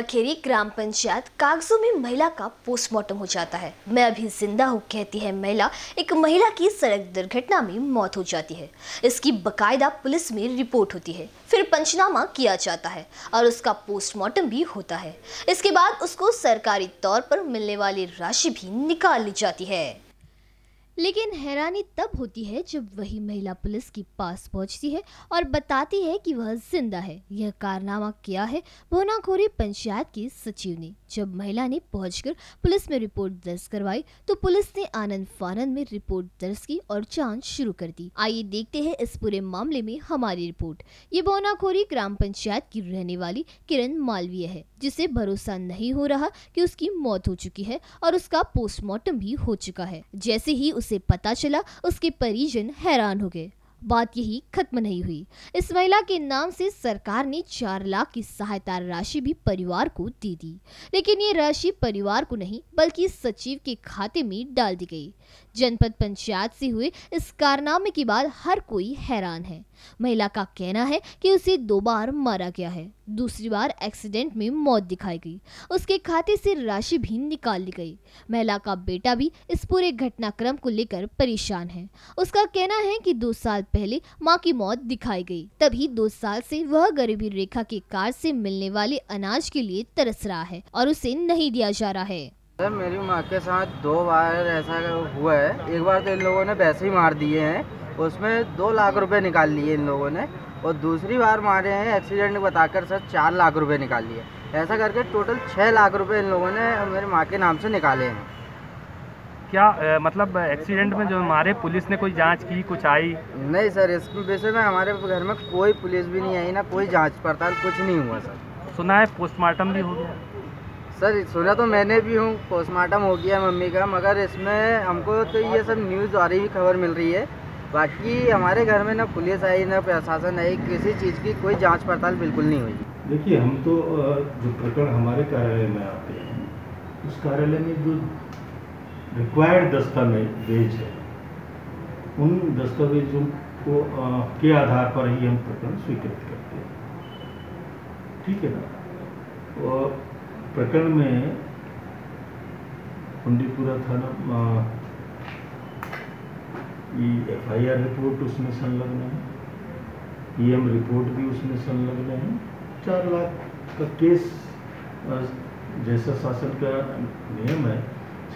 बोनाखेरी ग्राम पंचायत कागजों में महिला का पोस्टमार्टम हो जाता है। मैं अभी ज़िंदा हूँ, कहती है महिला। एक महिला की सड़क दुर्घटना में मौत हो जाती है। इसकी बकायदा पुलिस में रिपोर्ट होती है। फिर पंचनामा किया जाता है और उसका पोस्टमार्टम भी होता है। इसके बाद उसको सरकारी तौर पर मिलने वाली राशि भी निकाल ली जाती है। लेकिन हैरानी तब होती है जब वही महिला पुलिस के पास पहुँचती है और बताती है कि वह ज़िंदा है। यह कारनामा किया है भोनाखोरी पंचायत के सचिव ने। जब महिला ने पहुंचकर पुलिस में रिपोर्ट दर्ज करवाई तो पुलिस ने आनंद फानंद में रिपोर्ट दर्ज की और जाँच शुरू कर दी। आइए देखते हैं इस पूरे मामले में हमारी रिपोर्ट। ये बोनाखोरी ग्राम पंचायत की रहने वाली किरण मालवीय है, जिसे भरोसा नहीं हो रहा कि उसकी मौत हो चुकी है और उसका पोस्टमार्टम भी हो चुका है। जैसे ही उसे पता चला, उसके परिजन हैरान हो गए। बात यही खत्म नहीं हुई। इस महिला के नाम से सरकार ने चार लाख की सहायता राशि भी परिवार को दे दी। लेकिन ये राशि परिवार को नहीं, बल्कि सचिव के खाते में डाल दी गई। जनपद पंचायत से हुए इस कारनामे के बाद हर कोई हैरान है। महिला का कहना है कि उसे दो बार मारा गया है। दूसरी बार एक्सीडेंट में मौत दिखाई गई। उसके खाते से राशि भी निकाल ली गई। महिला का बेटा भी इस पूरे घटनाक्रम को लेकर परेशान है। उसका कहना है कि दो साल पहले माँ की मौत दिखाई गई। तभी दो साल से वह गरीबी रेखा के कार्ड से मिलने वाले अनाज के लिए तरस रहा है और उसे नहीं दिया जा रहा है। सर, मेरी माँ के साथ दो बार ऐसा हुआ है। एक बार तो इन लोगों ने पैसे ही मार दिए हैं। उसमें दो लाख रुपए निकाल लिए इन लोगों ने और दूसरी बार मारे हैं एक्सीडेंट बताकर सर चार लाख रुपए निकाल लिए। ऐसा करके टोटल छः लाख रुपए इन लोगों ने मेरे माँ के नाम से निकाले हैं। क्या आ, मतलब एक्सीडेंट में जो मारे पुलिस ने कोई जाँच की कुछ आई? नहीं सर इस विषय में हमारे घर में कोई पुलिस भी नहीं आई ना कोई जाँच पड़ताल कुछ नहीं हुआ सर। सुना है पोस्टमार्टम भी हो गया? सर सुना तो मैंने भी हूँ पोस्टमार्टम हो गया मम्मी का मगर इसमें हमको तो ये सब न्यूज़ द्वारा ही खबर मिल रही है। बाकी हमारे घर में ना पुलिस आई, ना प्रशासन आई, किसी चीज़ की कोई जाँच पड़ताल बिल्कुल नहीं हुई। देखिए, हम तो जो प्रकरण हमारे कार्यालय में आते हैं, उस कार्यालय में जो रिक्वायर्ड दस्तावेज़ है, उन दस्तावेजों को के आधार पर ही हम प्रकरण स्वीकृत करते हैं। ठीक है ना? प्रकरण में, पंडीपुरा थाना एफ़ आई आर रिपोर्ट उसमें संलग्न है। पीएम रिपोर्ट भी उसमें संलग्न है। चार लाख का केस जैसा शासन का नियम है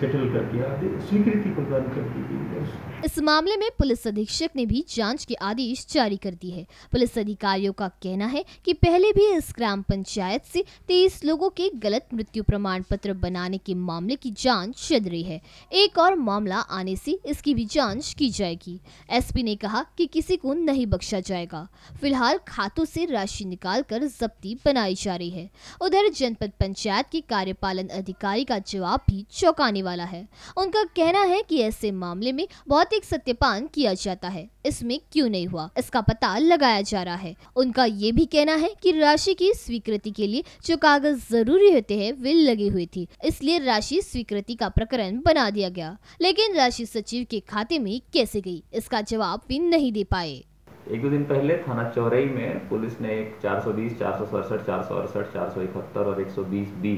सेटल करके स्वीकृति प्रदान कर दी गई इस मामले में पुलिस अधीक्षक ने भी जाँच के आदेश जारी कर दिए है। पुलिस अधिकारियों का कहना है कि पहले भी इस ग्राम पंचायत से तेईस लोगों के गलत मृत्यु प्रमाण पत्र बनाने के मामले की जाँच चल रही है। एक और मामला आने से इसकी भी जाँच की जाएगी। एसपी ने कहा कि किसी को नहीं बख्शा जाएगा। फ़िलहाल खातों से राशि निकाल कर जब्ती बनाई जा रही है। उधर जनपद पंचायत के कार्यपालन अधिकारी का जवाब भी चौंकाने वाला है। उनका कहना है कि ऐसे मामले में भौतिक सत्यपान किया जाता है। इसमें क्यों नहीं हुआ? इसका पता लगाया जा रहा है। उनका ये भी कहना है कि राशि की स्वीकृति के लिए जो कागज़ ज़रूरी होते हैं वे लगी हुई थी। इसलिए राशि स्वीकृति का प्रकरण बना दिया गया। लेकिन राशि सचिव के खाते में कैसे गई? इसका जवाब भी नहीं दे पाए। एक दो दिन पहले थाना चौरई में पुलिस ने एक 420, 467, 468, 471 और 120 बी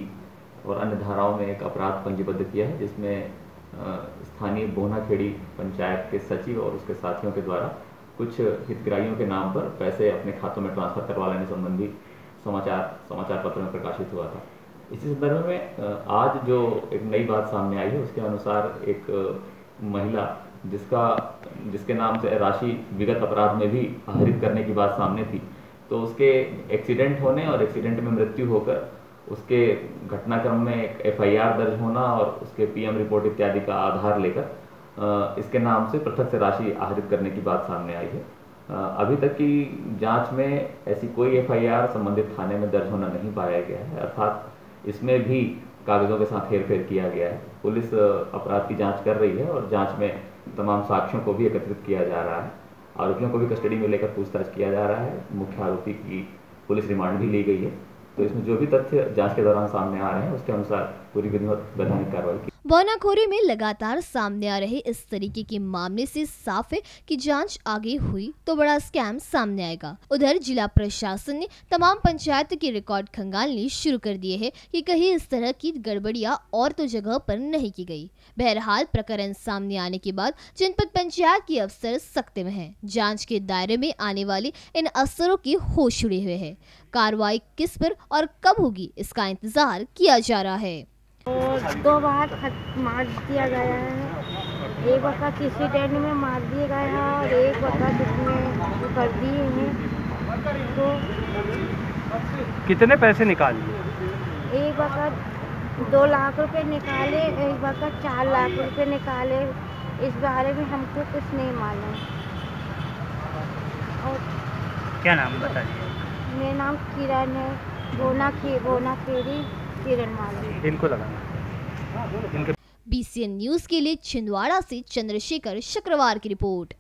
और अन्य धाराओं में एक अपराध पंजीबद्ध किया है, जिसमें स्थानीय बोनाखेड़ी पंचायत के सचिव और उसके साथियों के द्वारा कुछ हितग्राहियों के नाम पर पैसे अपने खातों में ट्रांसफ़र करवा लेने संबंधी समाचार समाचार पत्र में प्रकाशित हुआ था। इसी संदर्भ में आज जो एक नई बात सामने आई है, उसके अनुसार एक महिला जिसका, जिसके नाम से राशि विगत अपराध में भी आहरित करने की बात सामने थी तो उसके एक्सीडेंट होने और एक्सीडेंट में मृत्यु होकर उसके घटनाक्रम में एक एफआईआर दर्ज होना और उसके पीएम रिपोर्ट इत्यादि का आधार लेकर इसके नाम से पृथक से राशि आहरित करने की बात सामने आई है। अभी तक की जाँच में ऐसी कोई एफआईआर संबंधित थाने में दर्ज होना नहीं पाया गया है, अर्थात इसमें भी कागजों के साथ हेरफेर किया गया है। पुलिस अपराध की जाँच कर रही है और जाँच में तमाम साक्ष्यों को भी एकत्रित किया जा रहा है। आरोपियों को भी कस्टडी में लेकर पूछताछ किया जा रहा है। मुख्य आरोपी की पुलिस रिमांड भी ली गई है। तो इसमें जो भी तथ्य जाँच के दौरान सामने आ रहे हैं, उसके अनुसार पूरी विधिवत वैधानिक कार्रवाई की बौनाखोरी में लगातार सामने आ रहे इस तरीके के मामले से साफ़ है कि जाँच आगे हुई तो बड़ा स्कैम सामने आएगा। उधर जिला प्रशासन ने तमाम पंचायत के रिकॉर्ड खंगालने शुरू कर दिए है कि कहीं इस तरह की गड़बड़ियाँ और तो जगह पर नहीं की गई। बहरहाल, प्रकरण सामने आने के बाद जनपद पंचायत के अफसर सख्ते में हैं। जाँच के दायरे में आने वाले इन अफसरों के होश उड़े हुए हैं। कार्रवाई किस पर और कब होगी, इसका इंतज़ार किया जा रहा है। और दो बार मार दिया गया है। एक वक्त एक्सीडेंट में मार दिया गया है और एक वक्त इसमें कर दिए हैं। तो कितने पैसे निकाल लिए? एक वक्त दो लाख रुपए निकाले एक वक्त चार लाख रुपए निकाले। इस बारे में हमको कुछ नहीं मालूम। और क्या नाम बताइए? मेरा नाम किरण है बोना खे बोना खेड़ी किरण मालूम इनको लगाना इनके बीसीएन न्यूज़ के लिए छिंदवाड़ा से चंद्रशेखर शुक्रवार की रिपोर्ट।